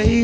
always